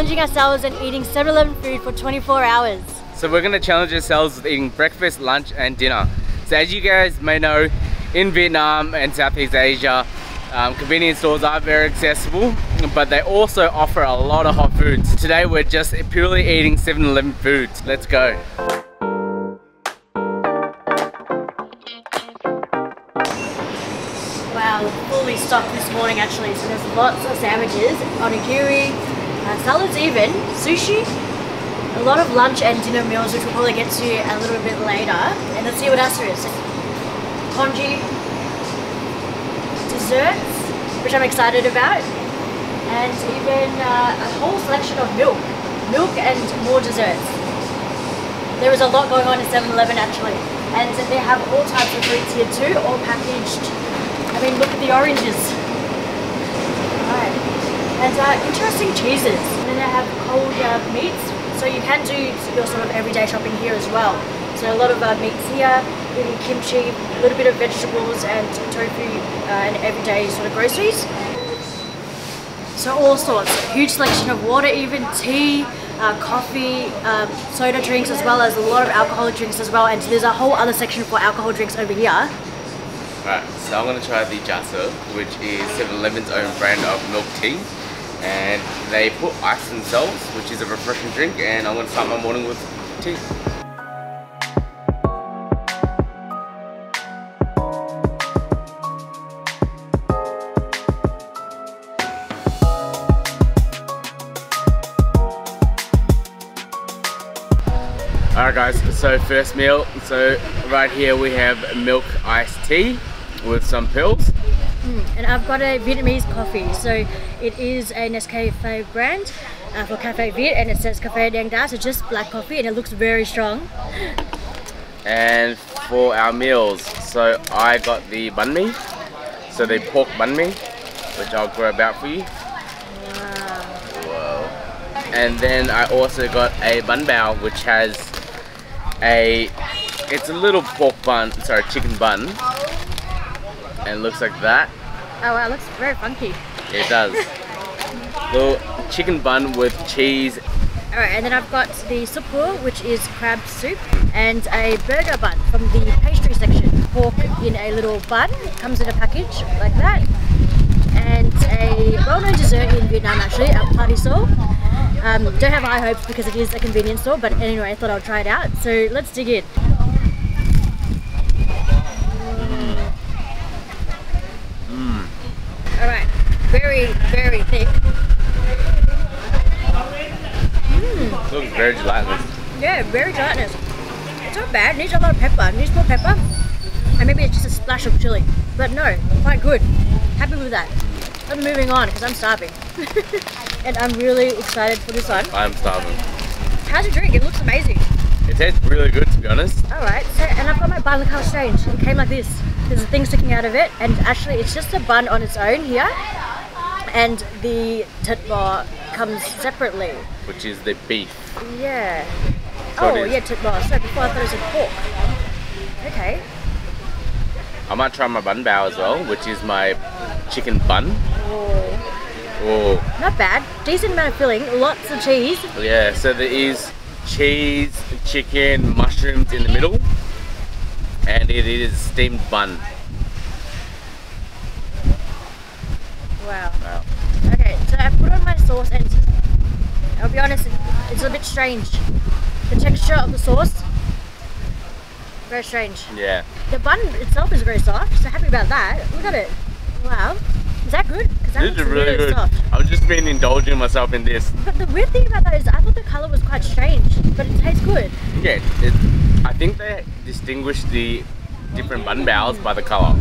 challenging ourselves and eating 7-Eleven food for 24 hours. So we're gonna challenge ourselves with eating breakfast, lunch and dinner. So as you guys may know, in Vietnam and Southeast Asia, um, convenience stores are very accessible, but they also offer a lot of hot foods. Today we're just purely eating 7-Eleven foods. Let's go. Wow, fully stocked this morning actually. So there's lots of sandwiches, onigiri, uh, salads even, sushi, a lot of lunch and dinner meals which we'll probably get to a little bit later. And let's see what else there is. Congee, desserts, which I'm excited about, and even uh, a whole selection of milk. Milk and more desserts. There is a lot going on in 7-Eleven actually. And they have all types of fruits here too, all packaged I mean, look at the oranges. And uh, interesting cheeses. And then they have cold uh, meats, so you can do your sort of everyday shopping here as well. So a lot of uh, meats here, kimchi, a little bit of vegetables and tofu uh, and everyday sort of groceries. So all sorts, huge selection of water, even tea, uh, coffee, um, soda drinks, as well as a lot of alcoholic drinks as well. And there's a whole other section for alcohol drinks over here. Alright, so I'm gonna try the Jasa, which is 7-Eleven's own brand of milk tea. And they put ice themselves, which is a refreshing drink, and I'm gonna start my morning with tea. Alright guys, so first meal, so right here we have milk iced tea with some pills. And I've got a Vietnamese coffee, so it is a Nescafe brand uh, for Cafe Viet and it says Cafe Dang Da, so just black coffee and it looks very strong. And for our meals, so I got the banh mi, so the pork banh mi, which I'll grab out for you. Wow. Whoa. And then I also got a bun bao, which has a, it's a little pork bun, sorry, chicken bun. And it looks like that. Oh wow, it looks very funky. It does. little chicken bun with cheese. Alright, and then I've got the súp cua, which is crab soup, and a burger bun from the pastry section. Pork in a little bun, it comes in a package like that. And a well-known dessert in Vietnam actually, a pa tê sô. Um, don't have high hopes because it is a convenience store, but anyway, I thought I'd try it out. So let's dig in. Mm. Alright, very, very thick. Mm. Looks very gelatinous. Yeah, very gelatinous. It's not bad, needs a lot of pepper, needs more pepper. And maybe it's just a splash of chili. But no, quite good. Happy with that. I'm moving on because I'm starving. and I'm really excited for this one. I'm starving. How's your drink? It looks amazing. It tastes really good to be honest. Alright, so and I've got my bun, look how strange. It came like this. There's a thing sticking out of it and actually it's just a bun on its own here. And the bò comes separately. Which is the beef. Yeah. So oh yeah, bò. So before I thought it was a pork. Okay. I might try my bun bao as well, which is my chicken bun. Oh, Oh, not bad. Decent amount of filling, lots of cheese. yeah, so there is cheese, chicken, mushrooms in the middle, and it is steamed bun. Wow. Wow. Okay, so I put on my sauce and I'll be honest, it's a bit strange. The texture of the sauce, very strange. Yeah. The bun itself is very soft, so happy about that. Look at it. Wow. Is that good? Because that This is looks really good. soft. I've just been indulging myself in this. But the weird thing about that is I thought the colour was quite strange, but it tastes good. Yeah, it, I think they distinguish the different bun baos by the colour.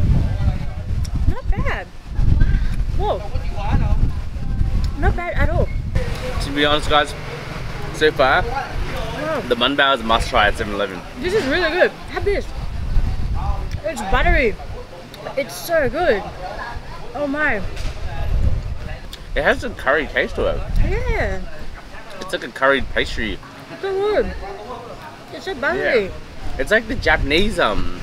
Not bad. Whoa. Not bad at all. To be honest guys, so far, Wow. the bun bao is a must try at 7-Eleven. This is really good. Have this. It's buttery. It's so good. Oh my. It has a curry taste to it. Yeah. It's like a curried pastry. It's so good. It's so buttery. It's like the Japanese um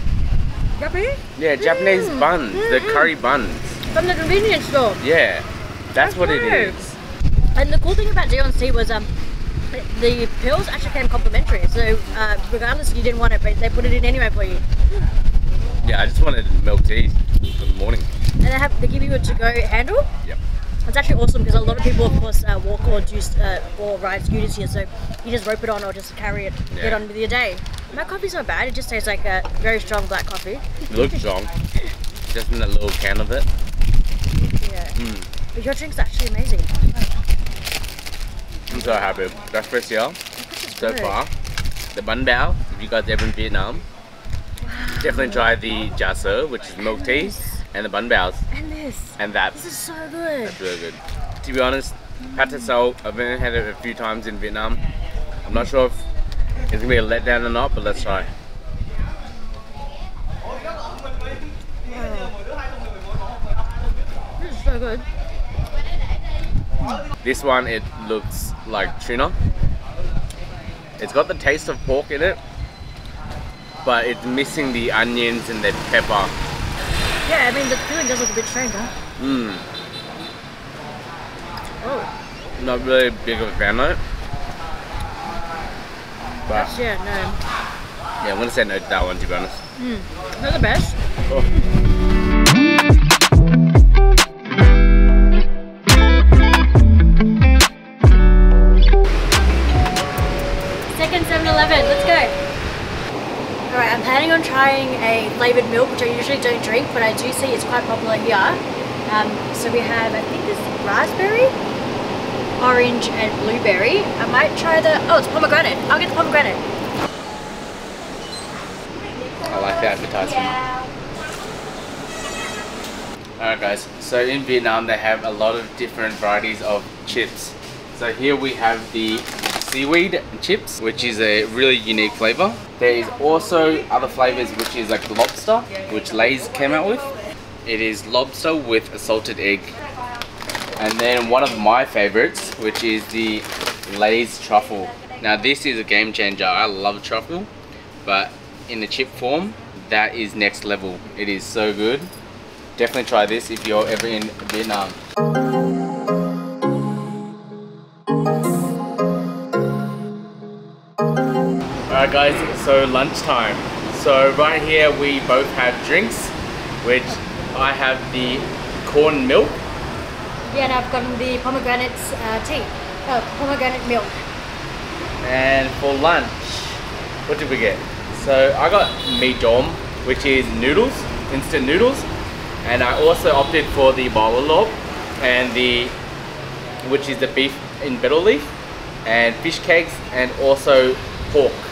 Yummy? yeah, Japanese Mm. buns, the Mm-mm. curry buns. From the convenience store. Yeah. That's what it is. And the cool thing about tea was um, the pills actually came complimentary. So uh, regardless you didn't want it, but they put it in anyway for you. Yeah, I just wanted milk tea for the morning. And they have they give you a to-go handle. Yep. It's actually awesome because a lot of people, of course, uh, walk or juice uh, or ride scooters here. So you just rope it on or just carry it, yeah. get on with your day. My coffee's not bad. It just tastes like a very strong black coffee. It looks strong. Just in a little can of it. Yeah. Mm. But your drink's actually amazing. I'm so happy. That's Breakfast here so good. far. The bun bao, if you guys ever in Vietnam, definitely try the jasa, which is milk tea, and the bun baos. And this. And that This is so good. It's really good. To be honest, pad thai I've only had it a few times in Vietnam. I'm not sure if it's gonna be a letdown or not, but let's try. So good. This one, it looks like tuna. It's got the taste of pork in it, but it's missing the onions and the pepper. Yeah, I mean the feeling does look a bit strange, huh? Mmm, Oh, not really big of a fan of it. But that's yeah, no. yeah, I'm gonna say no to that one to be honest. Mmm. Not the best. Oh. Planning on trying a flavoured milk, which I usually don't drink, but I do see it's quite popular here. Um, so we have, I think this raspberry, orange and blueberry. I might try the, oh it's pomegranate. I'll get the pomegranate. I like the advertisement. Alright guys, so in Vietnam they have a lot of different varieties of chips. So here we have the seaweed chips, which is a really unique flavor. There is also other flavors which is like lobster, which Lay's came out with. It is lobster with a salted egg. And then one of my favorites, which is the Lay's truffle. Now this is a game changer. I love truffle, but in the chip form, that is next level. It is so good. Definitely try this if you're ever in Vietnam. Guys, so lunchtime. So right here we both have drinks, which I have the corn milk Yeah, and I've gotten the pomegranate uh, tea. Oh, pomegranate milk. And for lunch, what did we get? So I got mì trộn, which is noodles, instant noodles, and I also opted for the bò lá lốt and the, which is the beef in betel leaf, and fish cakes, and also pork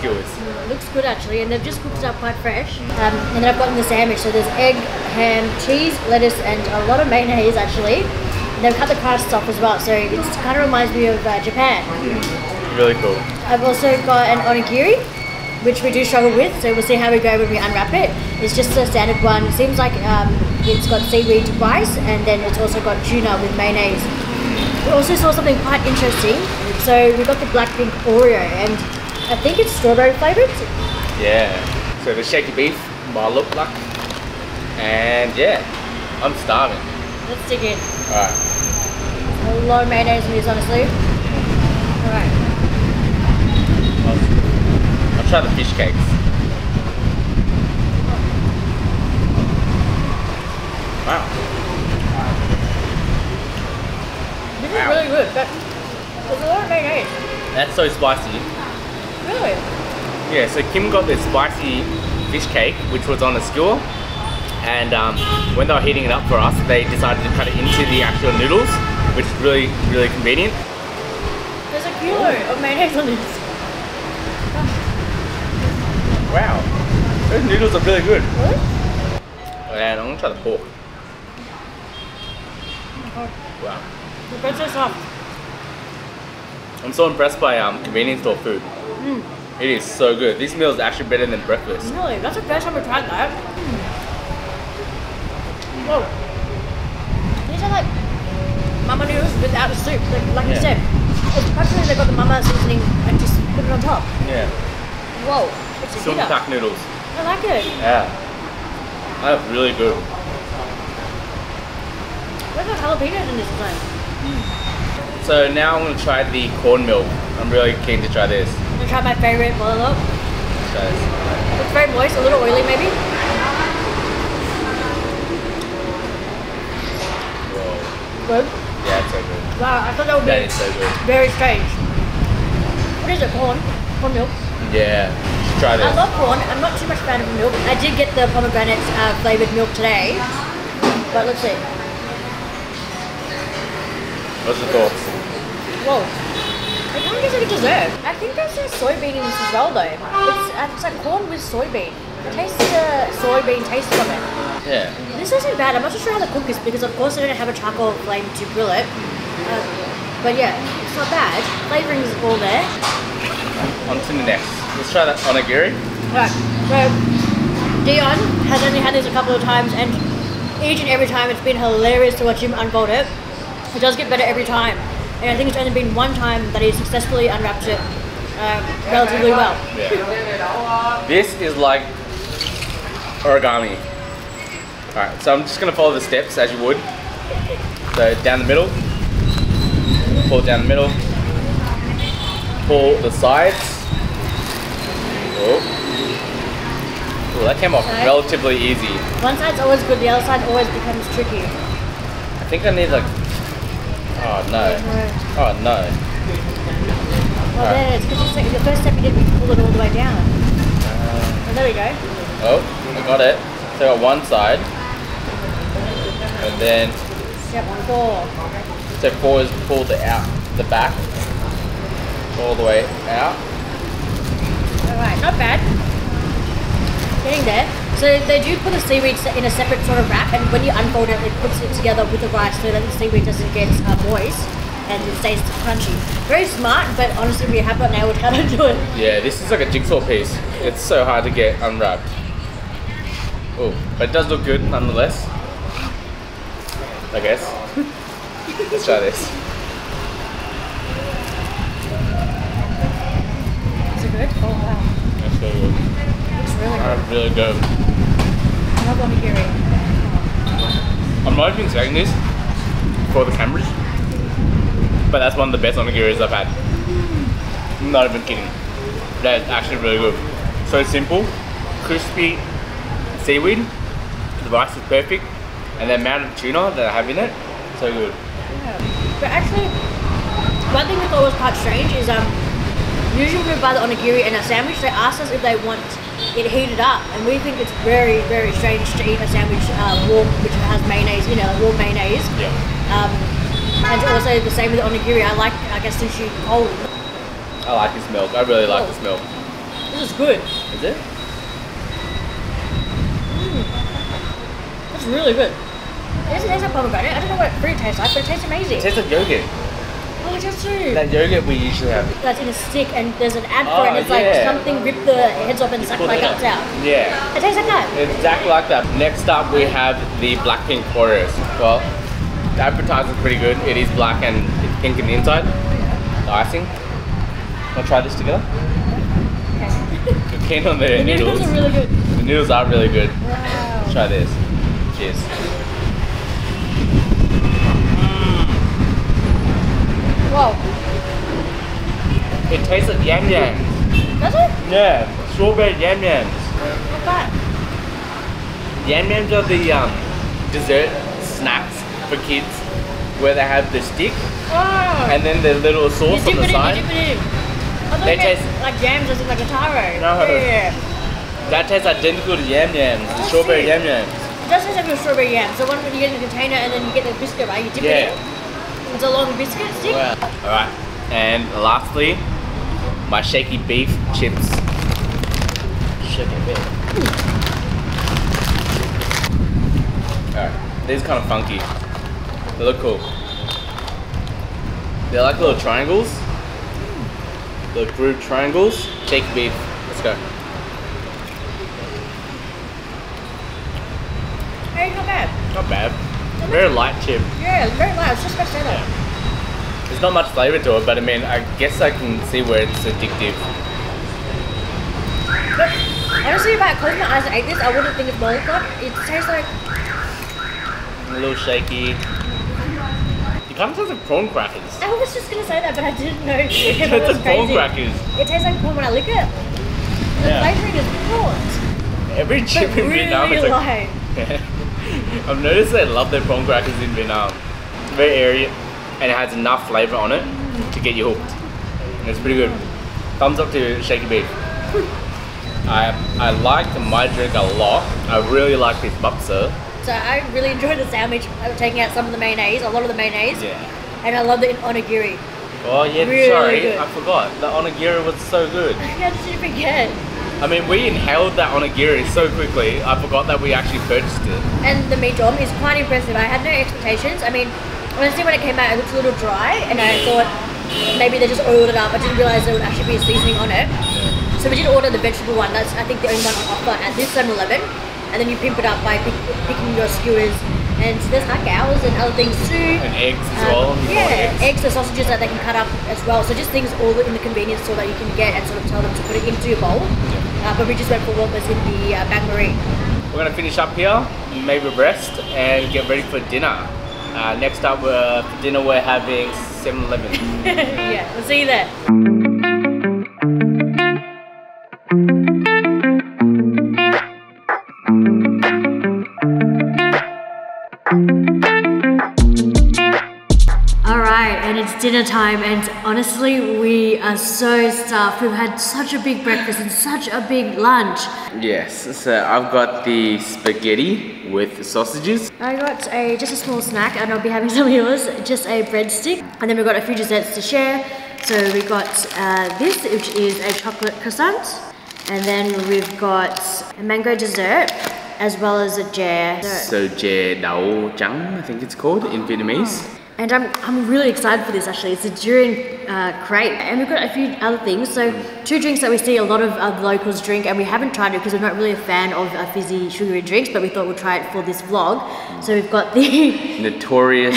skewers. Looks good actually, and they've just cooked it up quite fresh. Um, and then I've gotten the sandwich, so there's egg, ham, cheese, lettuce, and a lot of mayonnaise actually. And they've cut the crusts off as well, so it kind of reminds me of uh, Japan. Really cool. I've also got an onigiri, which we do struggle with, so we'll see how we go when we unwrap it. It's just a standard one. It seems like um, it's got seaweed rice, and then it's also got tuna with mayonnaise. We also saw something quite interesting. So we got the Blackpink Oreo, and I think it's strawberry flavored. Yeah. So the shaky beef, my look luck, and yeah, I'm starving. Let's dig in. Alright. A lot of mayonnaise in this, honestly. Alright. I'll, I'll try the fish cakes. Wow. This Wow. is really good, but there's a lot of mayonnaise. That's so spicy. Really? Yeah, so Kim got this spicy fish cake, which was on a skewer. And um, when they were heating it up for us, they decided to cut it into the actual noodles, which is really, really convenient. There's a kilo of mayonnaise on this. Wow. Those noodles are really good. Really? And I'm gonna try the pork. Wow. The bread's so soft. I'm so impressed by um, convenience store food. Mm. It is so good. This meal is actually better than breakfast. Really? That's the first time we tried that. Whoa. These are like mama noodles without the soup, like, like you Yeah. said. It's practically they've got the mama seasoning and just put it on top. Yeah. Whoa. It's Silver pack noodles. I like it. Yeah. That's really good. Where's the jalapenos in this time? So now I'm gonna try the corn milk. I'm really keen to try this. I'm gonna try my favorite boil up. Let's try this. It's very moist, a little oily maybe. Whoa. Good. Yeah, it's so good. Wow, I thought that would be is so good. very strange. What is it, corn? Corn milk? Yeah. Let's try this. I love corn. I'm not too much fan of milk. I did get the pomegranate uh, flavored milk today. But let's see. What's your thoughts? Whoa. It kind of like a dessert. I think there's a soybean in this as well though. It's, uh, it's like corn with soybean. Taste the soybean taste from it. Yeah. This isn't bad. I'm not sure how the cook is because of course I don't have a charcoal flame to grill it. Uh, but yeah, it's not bad. Flavoring is all there. On to the next. Let's try that onigiri. Right. So Dion has only had this a couple of times and each and every time it's been hilarious to watch him unfold it. It does get better every time. And I think it's only been one time that he successfully unwrapped it um, relatively well. Yeah. This is like origami. Alright, so I'm just gonna follow the steps as you would. So down the middle, pull down the middle, pull the sides. Oh. Ooh, that came off Okay. relatively easy. One side's always good, the other side always becomes tricky. I think I need like. Oh no. Oh no. Well, Alright. there it is, because the first step you did was pull it all the way down. Uh, Oh, there we go. oh, I got it. So I got one side. And then Step four. Step four is pull the out the back all the way out. Alright, not bad. Getting there. So they do put the seaweed in a separate sort of wrap, and when you unfold it, it puts it together with the rice so that the seaweed doesn't get uh, moist and it stays crunchy. Very smart, but honestly, we have not nailed how to do it. Yeah, this is like a jigsaw piece. It's so hard to get unwrapped. Oh, but it does look good nonetheless. I guess. Let's try this. Is it good? Oh wow, That's so good. looks really good. Really good. I love onigiri. I'm not even saying this for the cameras, but that's one of the best onigiris I've had. I'm not even kidding. That is actually really good. So simple, crispy seaweed, the rice is perfect, and the amount of tuna that I have in it, so good. Yeah. But actually, one thing we thought was quite strange is um, usually when we buy the onigiri and a sandwich, they ask us if they want it heated up, and we think it's very, very strange to eat a sandwich uh, warm, which has mayonnaise, you know, warm mayonnaise. Yeah. Um, and also the same with the onigiri. I like, I guess, sushi cold. I like this milk. I really like this milk. This is good. Is it? It's really good. It doesn't taste like pomegranate. I don't know what fruit tastes like, but it tastes amazing. It tastes like yogurt. Oh, it. That yogurt we usually have. That's in a stick, and there's an ad for it. Oh, And ah, it's like something ripped the heads off and suck my guts out. Yeah. It tastes like that. Exactly like that. Next up, we have the black Blackpink Oreos. Well, the advertisement's pretty good. It is black and it's pink in the inside. The icing. Wanna try this together? Okay. You're keen on the, The noodles. noodles are really good. The noodles are really good. Wow. Try this. Cheers. Whoa. It tastes like Yan Yans. Does it? Yeah, strawberry Yan Yans. Not bad. Yan Yans are the um, dessert snacks for kids where they have the stick Oh. and then the little sauce on the in, side. you dip it in. I thought They taste- like jams as in like a taro. No. Yeah. That tastes identical to Yan Yans, the Oh, strawberry shit. Yan Yans. It does taste like a strawberry yam. So one you get in the container and then you get the biscuit, right? You dip Yeah. it in. It's a long biscuit stick. Wow. Alright, and lastly, my shaky beef chips. Shaky beef. Hmm. Alright, these are kind of funky. They look cool. They're like little triangles. Little grooved triangles. Shaky beef. Let's go. Hey, not bad. Not bad. Very light chip. Yeah, very light. I was just about to say that. There's not much flavor to it, but I mean, I guess I can see where it's addictive. But honestly, if I closed my eyes and ate this, I wouldn't think it's lollipop. It tastes like A little shaky. It kind of tastes like prawn crackers. I was just gonna say that, but I didn't know It it tastes was like prawn crackers. It tastes like prawn when I lick it. The Yeah. flavouring is prawns, Every chip but in really Vietnam is like. light. I've noticed they love their prawn crackers in Vietnam. It's very airy and it has enough flavour on it to get you hooked. And it's pretty good. Thumbs up to Shaky Beef. I I liked my drink a lot. I really like this bakso. So I really enjoyed the sandwich. Taking out some of the mayonnaise, a lot of the mayonnaise, Yeah. and I love the onigiri. Oh yeah, Really sorry, good. I forgot. The onigiri was so good. How did you forget? I mean, we inhaled that onigiri so quickly, I forgot that we actually purchased it. And the mì trộn is quite impressive. I had no expectations. I mean, honestly, when it came out, it looked a little dry, and I thought maybe they just oiled it up. I didn't realize there would actually be a seasoning on it. So we did order the vegetable one. That's I think the only one on offer at this 7-Eleven. And then you pimp it up by pick, picking your skewers. And there's like hours and other things too. And eggs as Um, well. You yeah, eggs. eggs, the sausages that they can cut up as well. So just things all in the convenience store that you can get and sort of tell them to put it into your bowl. Uh, but we just went for was in the uh, bain marie. We're gonna finish up here, maybe rest, and get ready for dinner. Uh, next up, uh, for dinner we're having 7-Eleven. yeah, we'll see you there. It's dinner time, and honestly, we are so stuffed. We've had such a big breakfast and such a big lunch. yes, so I've got the spaghetti with sausages. I got a just a small snack, and I'll be having some of yours. Just a breadstick, and then we've got a few desserts to share. So we got uh, this, which is a chocolate croissant, and then we've got a mango dessert, as well as a jam. So chè đậu trắng, I think it's called in Vietnamese. And I'm, I'm really excited for this actually. It's a durian uh, crepe. And we've got a few other things. So, two drinks that we see a lot of uh, locals drink, and we haven't tried it because we're not really a fan of uh, fizzy, sugary drinks, but we thought we'd try it for this vlog. So, we've got the Notorious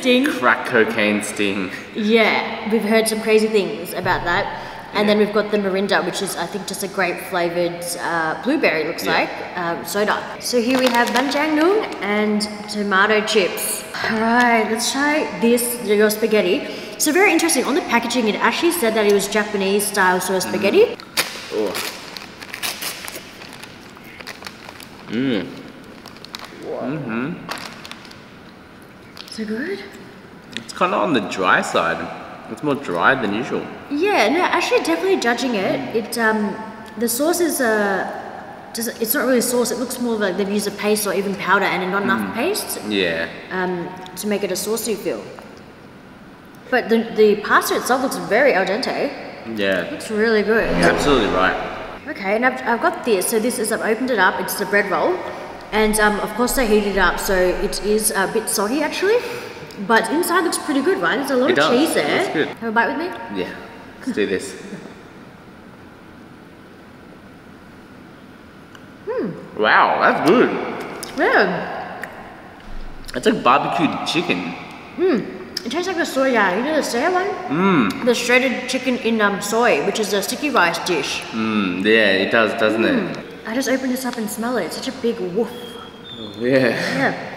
Sting. crack cocaine sting. Yeah, we've heard some crazy things about that. And then we've got the Mirinda, which is, I think, just a grape flavored uh, blueberry, looks Yeah. like, um, soda. So here we have banjang noon and tomato chips. All right, let's try this, your spaghetti. So very interesting, on the packaging, it actually said that it was Japanese style sort of spaghetti. Oh. Mmm. So good. It's kind of on the dry side. It's more dry than usual. Yeah, no, actually, definitely judging it. It um, the sauce is uh, just, it's not really sauce. It looks more like they've used a paste or even powder and not enough paste Yeah. um, to make it a saucy feel. But the the pasta itself looks very al dente. Yeah. Looks really good. You're absolutely right. Okay, and I've, I've got this. So this is I've opened it up. It's the bread roll, and um, of course they heated it up, so it is a bit soggy actually. But inside looks pretty good, right? There's a lot It of does. cheese there. Have a bite with me. Yeah. Let's do this. Wow, that's good. Yeah. It's like barbecued chicken. Mmm. It tastes like the soya. You know the soya one? Mmm. The shredded chicken in um, soy, which is a sticky rice dish. Mmm. Yeah, it does, doesn't it? Hmm. I just opened this up and smell it. It's such a big woof. Yeah. Yeah.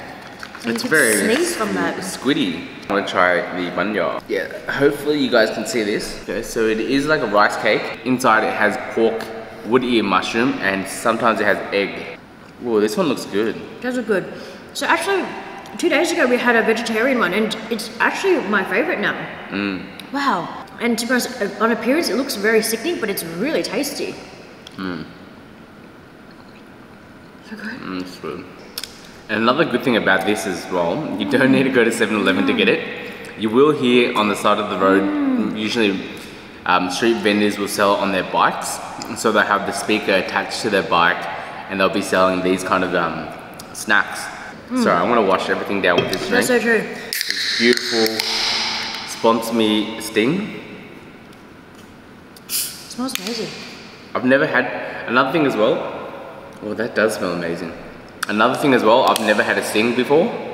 So It's very sneeze from that. squiddy. I want to try the bánh giò. Yeah, hopefully you guys can see this. Okay, so it is like a rice cake. Inside it has pork, wood ear mushroom, and sometimes it has egg. Whoa, this one looks good. Those are good. So actually, two days ago we had a vegetarian one, and it's actually my favorite now. Mm. Wow. And to be honest, uh, on appearance it looks very sickening, but it's really tasty. Mm. So good. Mm, it's good. And another good thing about this as well, you don't need to go to 7-Eleven to get it. You will hear on the side of the road, usually um, street vendors will sell on their bikes. So they have the speaker attached to their bike and they'll be selling these kind of um, snacks. Sorry, I want to wash everything down with this drink. That's so true. Beautiful sponsor me sting. It smells amazing. I've never had, another thing as well, well that does smell amazing. Another thing as well, I've never had a sting before.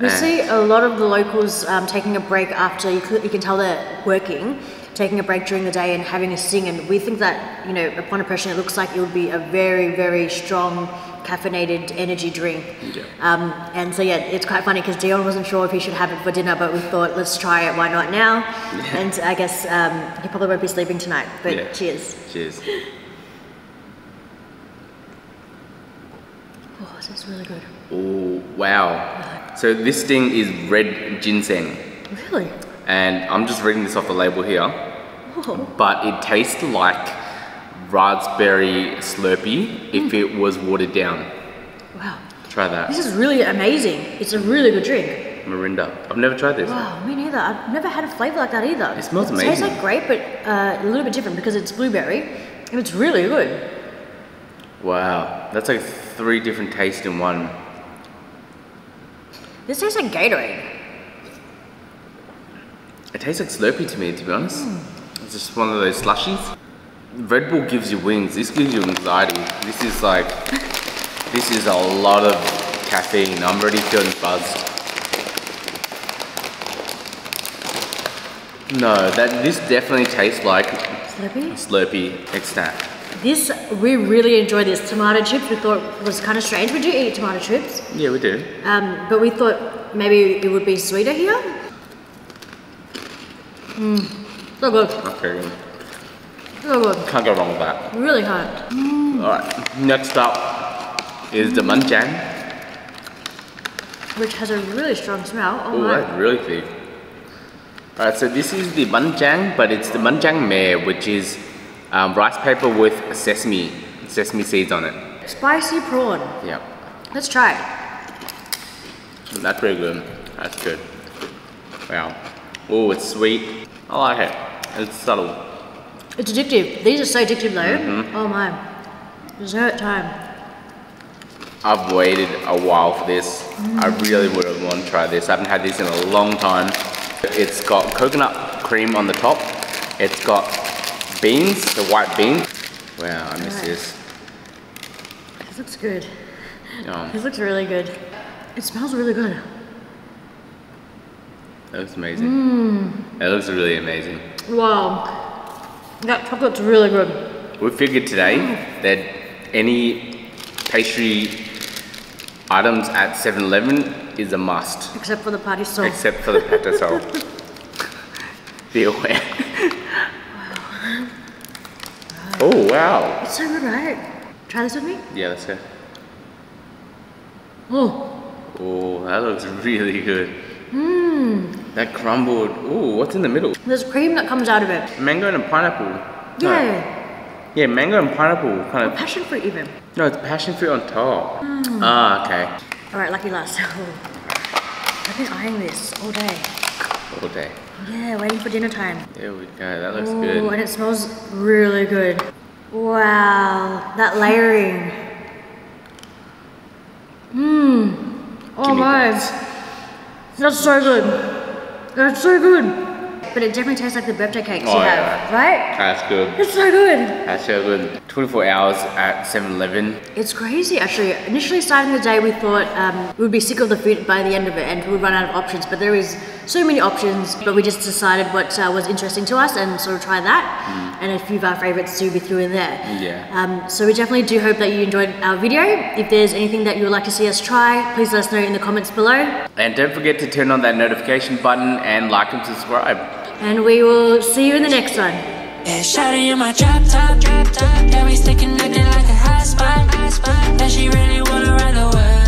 We see a lot of the locals um, taking a break after, you, you can tell they're working, taking a break during the day and having a sing. And we think that, you know, upon impression, it looks like it would be a very, very strong caffeinated energy drink. Yeah. Um, and so yeah, it's quite funny because Dion wasn't sure if he should have it for dinner, but we thought let's try it. Why not now? Yeah. And I guess um, he probably won't be sleeping tonight. But Yeah. cheers. Cheers. Oh, this is really good. Oh, wow. So this thing is red ginseng. Really? And I'm just reading this off the label here. But it tastes like raspberry Slurpee if it was watered down. wow. Try that. This is really amazing. It's a really good drink. Mirinda. I've never tried this. Wow, me neither. I've never had a flavour like that either. It smells amazing. tastes like grape, but uh, a little bit different because it's blueberry, and it's really good. Wow. That's like three different tastes in one. This tastes like Gatorade. It tastes like Slurpee to me, to be honest. Hmm. It's just one of those slushies. Red Bull gives you wings. This gives you anxiety. This is like, this is a lot of caffeine. I'm already feeling buzzed. No, that this definitely tastes like Slurpee. Slurpee extract. This we really enjoyed this tomato chips. We thought was kind of strange. We do eat tomato chips, Yeah, we do. um, but we thought maybe it would be sweeter here. Mmm, so good, Okay, so good. can't go wrong with that. Really hot. Alright, next up is the Munjang. Which has a really strong smell. Oh, Oh, my. that's really thick. Alright, so this is the Munjang, but it's the Munjang Mare, which is um, rice paper with sesame, sesame seeds on it. Spicy prawn. Yeah, Let's try it. that's pretty good. That's good. Wow. Oh, it's sweet. I like it. It's subtle. It's addictive. These are so addictive though. Mm-hmm. Oh my. Dessert time. I've waited a while for this. I really would have wanted to try this. I haven't had this in a long time. It's got coconut cream on the top. It's got beans, the white beans. Wow, I miss Right. this. This looks good. Um, This looks really good. It smells really good. that looks amazing. That looks really amazing. Wow. That chocolate's really good. We figured today that any pastry items at 7-Eleven is a must, Except for the party sauce. except for the sol. Be aware. Oh wow! It's so good, right? Try this with me. Yeah, let's go. Oh. Oh, that looks really good. Mmm. That crumbled. Oh, what's in the middle? There's cream that comes out of it. Mango and pineapple. No. Yeah. Yeah, mango and pineapple kind Or of. passion fruit even. No, it's passion fruit on top. Ah, okay. Alright, lucky last. I've been eyeing this all day. All day. Yeah, waiting for dinner time. There we go. That looks good. Oh, good. and it smells really good. Wow, that layering. Mmm. Oh my. that. That's so good. That's so good. But it definitely tastes like the birthday cakes Oh, you have, yeah. right? That's good. It's so good. That's so good. 24 hours at 7-Eleven. It's crazy actually. Initially starting the day we thought um, we would be sick of the food by the end of it and we would run out of options but there is so many options but we just decided what uh, was interesting to us and sort of try that and a few of our favourites to be through in there. Yeah. Um, so we definitely do hope that you enjoyed our video. If there's anything that you would like to see us try, please let us know in the comments below And don't forget to turn on that notification button and like and subscribe. and we will see you in the next one. Yeah, shawty in my drop top, drop top. Yeah, we sticking acting like a hot spot, hot spot. And she really wanna ride the world.